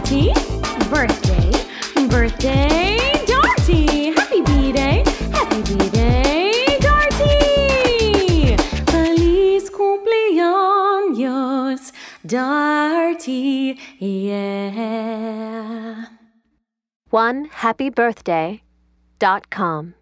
Dorothy. Birthday, birthday, Dorothy. Happy B-Day, happy B-Day, Dorothy. Feliz cumpleaños, Dorothy, yeah. One happy birthday dot com.